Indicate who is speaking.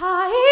Speaker 1: Hi.